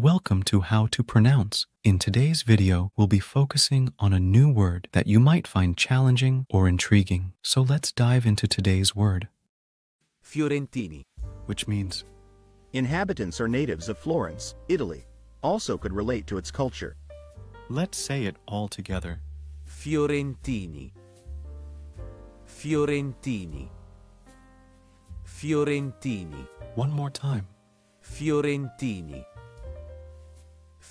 Welcome to How to Pronounce. In today's video, we'll be focusing on a new word that you might find challenging or intriguing. So let's dive into today's word, Fiorentini. which means Inhabitants or natives of Florence, Italy, also could relate to its culture. let's say it all together. Fiorentini. Fiorentini. Fiorentini. One more time. Fiorentini.